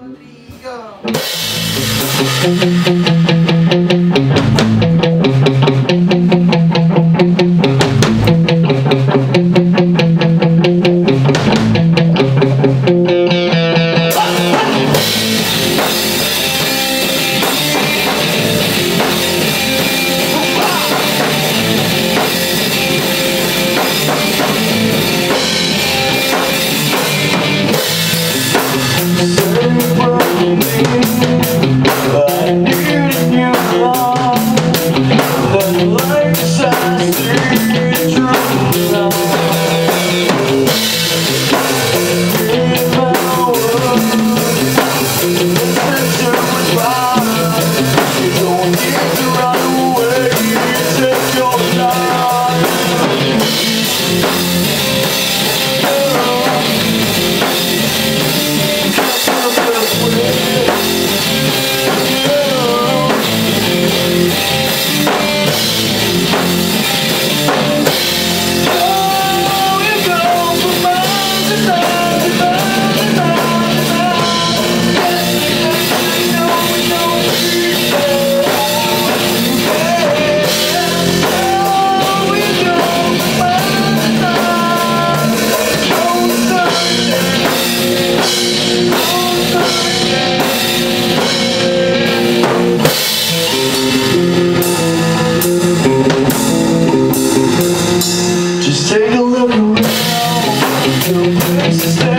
Rodrigo. sister